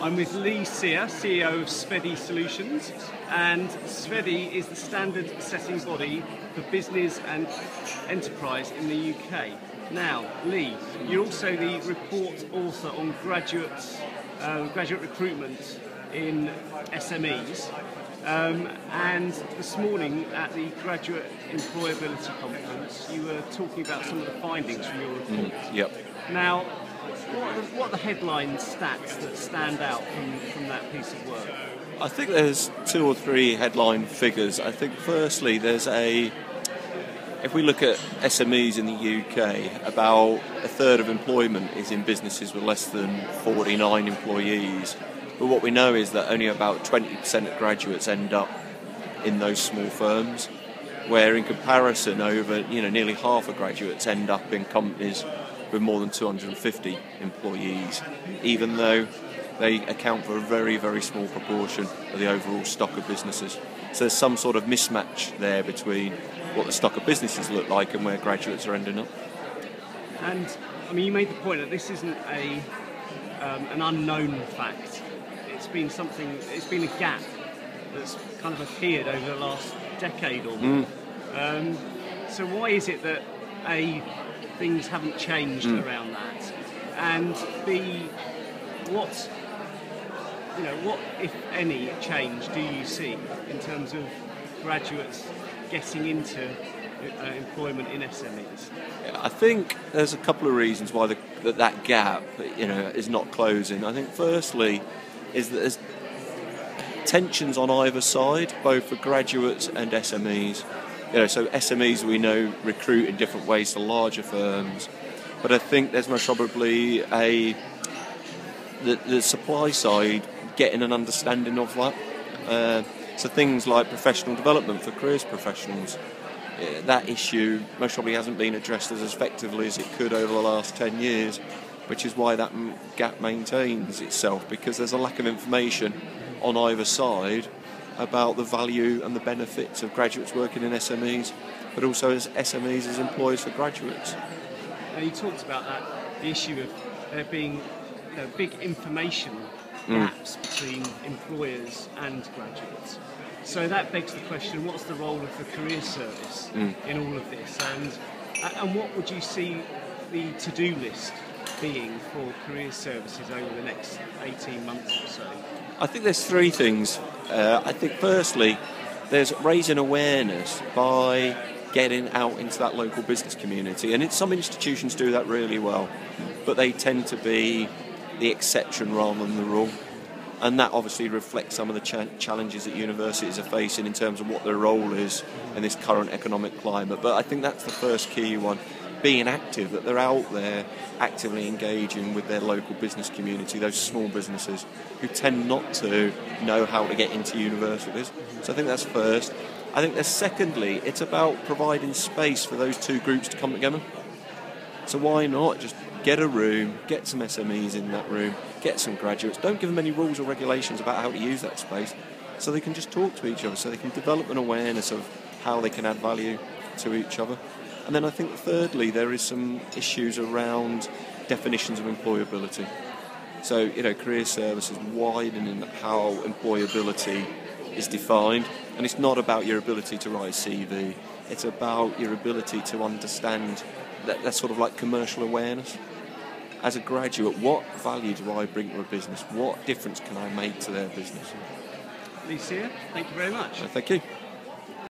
I'm with Leigh Sear, CEO of SFEDI Solutions, and SFEDI is the standard setting body for business and enterprise in the UK. Now, Leigh, you're also the report author on graduates, uh, graduate recruitment in SMEs. Um, and this morning at the Graduate Employability Conference, you were talking about some of the findings from your report. Mm, yep. Now, what are, the, what are the headline stats that stand out from, from that piece of work? I think there's two or three headline figures. I think firstly there's a if we look at SMEs in the UK, about a third of employment is in businesses with less than 49 employees. But what we know is that only about 20% of graduates end up in those small firms, where in comparison, over you know nearly half of graduates end up in companies with more than 250 employees, even though they account for a very, very small proportion of the overall stock of businesses. So there's some sort of mismatch there between what the stock of businesses look like and where graduates are ending up. And I mean, you made the point that this isn't a um, an unknown fact. It's been something. It's been a gap that's kind of appeared over the last decade or more. Mm. Um, so why is it that a things haven't changed mm. around that, and b what you know, what, if any, change do you see in terms of graduates getting into uh, employment in SMEs? I think there's a couple of reasons why the, that, that gap, you know, is not closing. I think firstly is that there's tensions on either side, both for graduates and SMEs. You know, so SMEs we know recruit in different ways to larger firms, but I think there's most probably a the, the supply side getting an understanding of that. Uh, so things like professional development for careers professionals, uh, that issue most probably hasn't been addressed as effectively as it could over the last 10 years, which is why that gap maintains itself because there's a lack of information on either side about the value and the benefits of graduates working in SMEs, but also as SMEs as employers for graduates. Now you talked about that, the issue of there being you know, big information Mm. gaps mm. between employers and graduates. So that begs the question: What's the role of the career service mm. in all of this, and and what would you see the to-do list being for career services over the next 18 months or so? I think there's three things. Uh, I think firstly, there's raising awareness by getting out into that local business community, and some institutions do that really well, but they tend to be the exception rather than the rule. And that obviously reflects some of the cha- challenges that universities are facing in terms of what their role is in this current economic climate. But I think that's the first key one being active, that they're out there actively engaging with their local business community, those small businesses who tend not to know how to get into universities. So I think that's first. I think that secondly, it's about providing space for those two groups to come together. So why not just get a room, get some SMEs in that room, get some graduates. Don't give them any rules or regulations about how to use that space so they can just talk to each other, so they can develop an awareness of how they can add value to each other. And then I think thirdly, there is some issues around definitions of employability. So, you know, career services widening how employability is defined. And it's not about your ability to write a CV, it's about your ability to understand that, that's sort of like commercial awareness. As a graduate, what value do I bring to a business? What difference can I make to their business? Lucia, thank you very much. thank you.